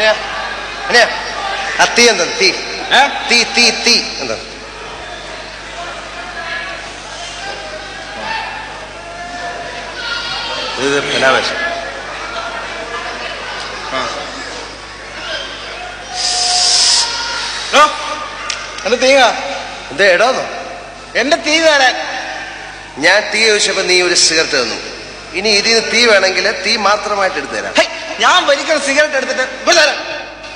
അനിയാ അനിയാ ആ തീ എന്താ തീ? തീ തീ തീ എന്താ ഇത് ഓ, എന്റെ തീങ്ങ എന്താ എടോന്നോ എന്റെ തീ തരാൻ ഞാൻ തീ ചോദിച്ചപ്പോ നീ ഒരു സിഗരറ്റ് തന്നു. ഇനി ഇതിന് തീ വേണമെങ്കിൽ തീ മാത്രമായിട്ട് എടുത്തു തരാം. ഞാൻ വലിക്കുന്ന സിഗരറ്റ് എടുത്തിട്ട്.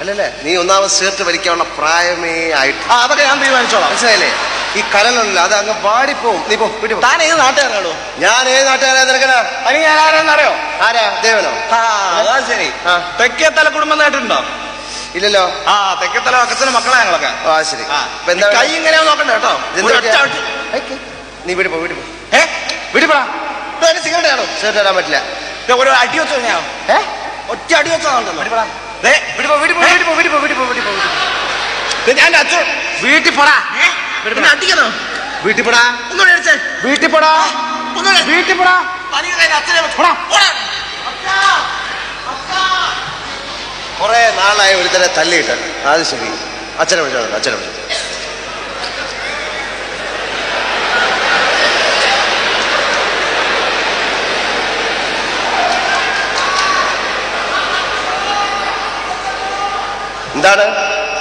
അല്ലല്ലേ നീ ഒന്നാമത് സിഗരറ്റ് വലിക്കാനുള്ള പ്രായമേ ആയിട്ട്. അതൊക്കെ ഞാൻ തീരുമാനിച്ചോളാം. മനസ്സിലായില്ലേ? ഈ കലനല്ല അത് അങ്ങ് വാടിപ്പോവും. നീ പോ. താൻ ഏത് നാട്ടുകാരാണോ ഞാൻ ഏത് നാട്ടുകാരാ നിനക്കനാ അനി ഞാൻ ആരാന്നറിയോ ആരാ? ദേവനോ? ആ അതാ ശരി. തെക്കേ തല കുടുംബം കേട്ടിട്ടുണ്ടോ? ഇല്ലല്ലോ. ആ തെക്കേത്തല അക്കത്തിന്റെ മക്കളാ ഞങ്ങളൊക്കെ. ആ ശരി. കൈ ഇങ്ങനെ നോക്കണ്ട കേട്ടോ. നീ വിടിപ്പോ പോ പോ. ഏ? പോടാ. സിഗരറ്റ് ആണോ സിഗരറ്റ് തരാൻ പറ്റില്ല. ഒരു അടി വെച്ചോ ഞാൻ ഏ? ഒറ്റ അടി വെച്ചതാണല്ലോ ദേ, വീട്ടിൽ പോടാ. അടിക്കണോ? വീട്ടിൽ പോടാ. ഒന്നുകൂടെ അടിച്ചേ. വീട്ടിൽ പോടാ. ഒന്നുകൂടെ വീട്ടിൽ പോടാ. കൊറേ നാളായി ഒരുത്തരെ തല്ലിയിട്ട്. അത് ശരി. അച്ഛനെ വിളിച്ചോ അച്ഛനെ വിളിച്ചോ എന്താണ്?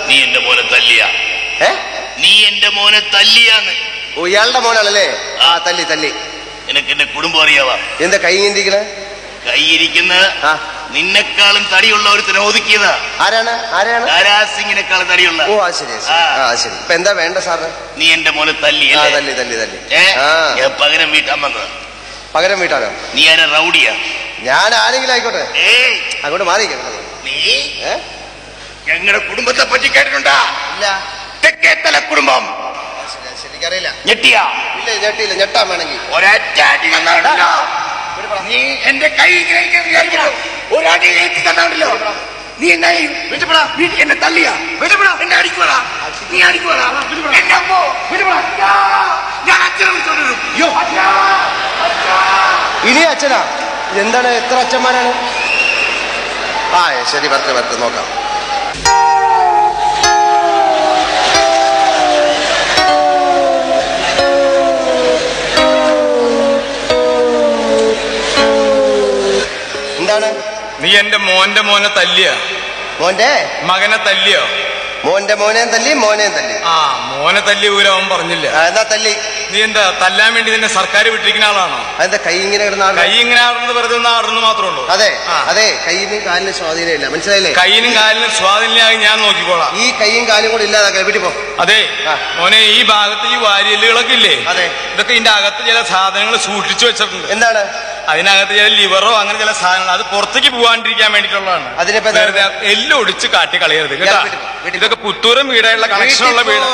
നീ എന്റെ മോനെ തല്ലിയ. ഏ? നീ എന്റെ മോനെ തല്ലിയാന്ന്. ഓ ഇയാളുടെ മോനാണല്ലേ? ആ തല്ലി തല്ലി. നിനക്ക് എന്റെ കുടുംബം അറിയാവാ. എന്താ കൈ ഇരിക്കണേ കൈയിരിക്കുന്ന നിന്നെക്കാളും തടിയുള്ള ഒരുത്തനെ ഒതുക്കിയതാ. ആരാണ്? ആരാണ്? ദാരാസിംഗിനെക്കാളും തടിയുള്ള. ഓ ആ ശരി ആ, ശരി. ഇപ്പൊ എന്താ വേണ്ട സാറ് നീ എന്റെ മോനെ തല്ലി തല്ലി തല്ലി തല്ലി. പകരം വീട്ടാൻ വന്നതാ പകരം വീട്ടാനോ? നീ ആരാ റൗഡിയാ? ഞാൻ ആരെങ്കിലും ആയിക്കോട്ടെ. അങ്ങോട്ട് മാറിയിരിക്കണം നീ? ഏ? ഞങ്ങളുടെ കുടുംബത്തെ പറ്റി കേട്ടിട്ടുണ്ടാ? തെക്കേത്തല കുടുംബം. എനിക്കറിയില്ല ഞെട്ടിയാ? ഇല്ല ഞെട്ടിയില്ല. ഞെട്ടാൻ വേണമെങ്കിൽ. ഒരൊറ്റ അടി തന്നിട്ടുണ്ടോ? നീ എന്റെ കൈ ഇങ്ങനെ ഇങ്ങനെ വിചാരിക്കണോ? ഒരടി കയറ്റി തന്നിട്ടുണ്ടല്ലോ നീ എന്നാ ചെയ്യും? നീ എന്നെ തള്ളിയാ? എന്നെ അടിക്കുവാടാ? നീ അടിക്കുവാടാ? എന്റെ അമ്മോ? അച്ഛാ, ഞാൻ അച്ഛനെ വിളിച്ചോണ്ട് അച്ഛാ, അച്ഛാ. ഇനി അച്ഛനാ? എന്താണ് എത്ര അച്ഛന്മാരാണ്? ആ ശരി വർക്ക് വർക്ക് നോക്കാം. എന്താണ്? നീ എന്റെ മോന്റെ മോനെ തല്ലിയ. മോന്റെ? മകനെ തല്ലിയോ? മോന്റെ മോനെ തല്ലി മോനെ തല്ലി. ആ മോനെ തല്ലി ഊരവൻ പറഞ്ഞില്ല. എന്നാ തല്ലി. നീ എന്താ തല്ലാൻ വേണ്ടി നിന്നെ സർക്കാർ വിട്ടിരിക്കുന്ന ആളാണോ? അതെന്താ കൈ ഇങ്ങനെ കിടന്ന കൈ ഇങ്ങനെ ആടുന്നത് വെറുതെ ഒന്ന് ആടുന്നു മാത്രമേ ഉള്ളൂ. അതെ അതെ കൈയിലും കാലിനും സ്വാധീനമില്ല. മനസ്സിലായില്ലേ? കൈയിലും കാലിനും സ്വാധീനമില്ലാതെ ഞാൻ നോക്കിക്കോളാം. ഈ കൈയും കാലും കൂടെ ഇല്ലാതാക്കാൻ വീട്ടിൽ പോ. അതെ. മോനെ ഈ ഭാഗത്ത് ഈ വാരിയലുകളൊക്കെ ഇല്ലേ? അതെ. ഇതൊക്കെ ഇതിന്റെ അകത്ത് ചില സാധനങ്ങൾ സൂക്ഷിച്ചു വെച്ചിട്ടുണ്ട്. എന്താണ്? അതിനകത്ത് ചില ലിവറോ അങ്ങനെ ചില സാധനങ്ങൾ അത് പുറത്തേക്ക് പോകാണ്ടിരിക്കാൻ വേണ്ടിയിട്ടുള്ളതാണ്. അതിനെ? എല്ലാം ഒടിച്ച് കാട്ടി കളയരുത് കേട്ടാ. ഇതൊക്കെ പുത്തൂരം വീടായുള്ള കണക്ഷൻ ഉള്ള വീട്.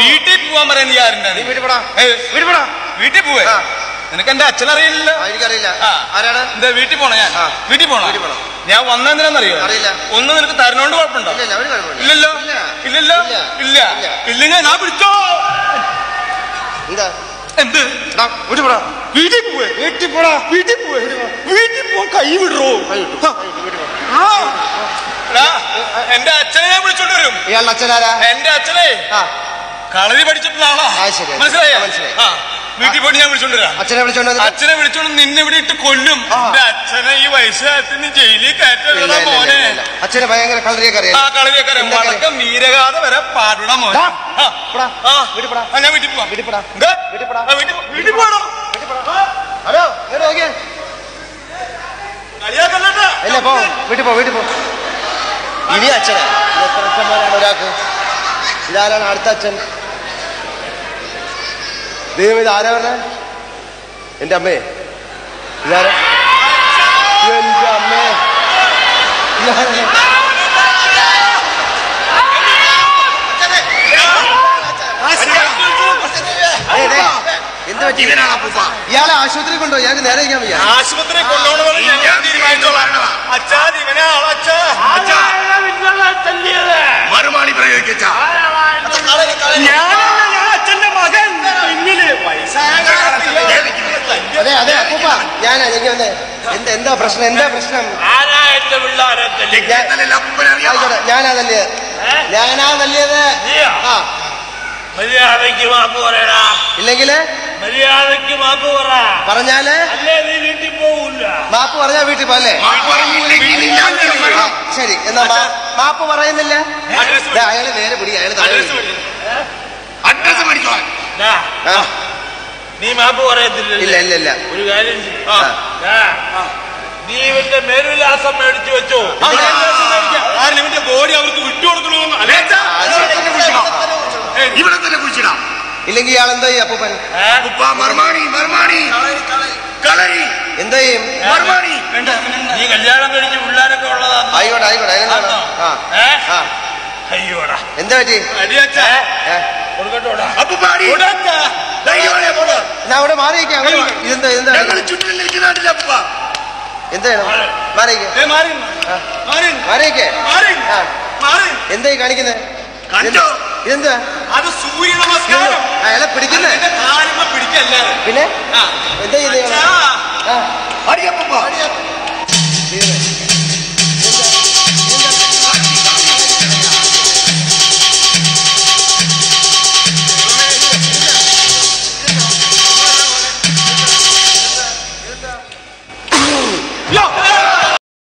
വീട്ടിൽ പോവാൻ വീട്ടിൽ നീ വീട്ടിൽ വീട്ടിൽ പോവേ. നിനക്ക് എന്റെ അച്ഛൻ അറിയില്ല എനിക്കറിയില്ല. ആരാണ്? എന്താ വീട്ടിൽ പോണ ഞാൻ? വീട്ടിൽ പോണോ. ഞാൻ വന്നെന്തിനാന്നറിയോ അറിയില്ല. ഒന്നും നിനക്ക് തരണോണ്ട് കുഴപ്പമുണ്ടോ? ഇല്ലില്ല. ഇല്ലല്ലോ? ഇല്ല. ഇല്ലെങ്കിൽ ഞാൻ പിടിച്ചോ? എന്താ? എന്ത് വീട്ടിൽ പോടാ. വീട്ടിൽ പോവേ. വീട്ടിൽ പോടാ. വീട്ടിൽ പോവേ. വീട്ടിൽ പോ കൈ വിടറോ. എന്റെ അച്ഛനെ ഞാൻ വിളിച്ചോണ്ട് വരും. ഇയാളുടെ അച്ഛനാരാ? എന്റെ അച്ഛനെ. കളരി പഠിച്ചിട്ടുള്ള ആളാ ആ. മനസ്സിലായോ? ആ വീട്ടിൽ പോയിട്ട് ഞാൻ അച്ഛനെ വിളിച്ചോണ്ട് അച്ഛനെ വിളിച്ചോണ്ട് നിന്നെ ഇവിടെ ഇട്ട് കൊല്ലും. ആ. അച്ഛനെ ഈ വയസ്സായിട്ട് ജയിലിൽ ഇല്ല, മോനെ. അച്ഛന് ഭയങ്കര ആ കളരിയൊക്കെ അറിയാം. വടക്കം വീരഗാഥ വരെ പാടുട മോനെ. ആ. ആ. ഞാൻ വീട്ടിൽ പോവാം. വീട്ടിൽ പോടാ. ആ, ഹലോ. ഇല്ല പോ. വീട്ടിൽ പോ വീട്ടിൽ പോ. ഇനി അച്ഛനെ. എത്ര അച്ഛന്മാരാണ് ഒരാൾക്ക്? ഇതാരാണ് അടുത്ത അച്ഛൻ? ദൈവം ഇത് ആരാ പറഞ്ഞ? എന്റെ അമ്മേ. ഇതാരാ? എന്റെ അമ്മേ. ഇയാളെ ആശുപത്രി കൊണ്ടോ ഇയാൾക്ക് നേരെ ഇരിക്കാൻ വയ്യ. ആശുപത്രി കൊണ്ടുപോകണമെന്ന് മറുപടി തീരുമാനിച്ചോളാം അതെ അതെ അപ്പൂപ്പ. ഞാനാ എനിക്ക് വന്നേ. എന്താ എന്താ പ്രശ്നം എന്താ പ്രശ്നം? ആയിക്കോട്ടെ ഞാനാ തല്ലിയത് ഞാനാ തല്ലിയത്? ആ. മര്യാദയ്ക്ക് മാപ്പ് പറയടാ. ഇല്ലെങ്കിൽ? മര്യാദയ്ക്ക് മാപ്പ് പറ. പറഞ്ഞാൽ? അല്ലേ നീ വീട്ടിൽ പോവില്ല മാപ്പ് പറഞ്ഞാ വീട്ടിൽ പോലെ ശരി. എന്നാ മാപ്പ് പറയുന്നില്ല? അയാൾ നേരെ പിടി അയാൾ അഡ്രസ് മേടിക്കുവാൻ നീ മാപ്പ് പറയത്തില്ല ഇല്ല ഇല്ല ഇല്ല. ഒരു കാര്യം നീ ഇവന്റെ മേൽവിലാസം മേടിച്ചു വെച്ചോ. കാരണം ഇവന്റെ ബോഡി അവർക്ക് ശരി. ഇവിടെ തന്നെ കുഴിച്ചിടാം. ഇല്ലെങ്കിൽ ഇയാൾ എന്താ ചെയ്യും അപ്പൂപ്പൻ? മർമാണി മർമാണി കളരി എന്താ ചെയ്യും? മർമാണി നീ കല്യാണം കഴിച്ച് പിള്ളേരൊക്കെ ഉള്ളതാ. ആയിക്കോട്ടെ ആയിക്കോട്ടെ ആ ആ. അയ്യോടാ. എന്താ പറ്റി? അടിയച്ചാ. ഏ? കൊടുക്കട്ടോടാ. അപ്പുപ്പാടി. ഞാൻ അവിടെ മാറിയിരിക്കാം ഇതെന്താ എന്താ ഞങ്ങൾ നിൽക്കുന്ന നാട്ടിലെ അപ്പുപ്പ എന്താ ചെയ്യണം മാറിയിരിക്കാം. ഏ, മാറി നിന്ന്. ആ. മാറി നിന്ന്. മാറിയിരിക്കേ? മാറി എന്താ കാണിക്കുന്നത് ഇതെന്താ? അത് സൂര്യ നമസ്കാരം. അയാളെ പിടിക്കുന്നേ? പിന്നെ. എന്താ ചെയ്യുന്നത്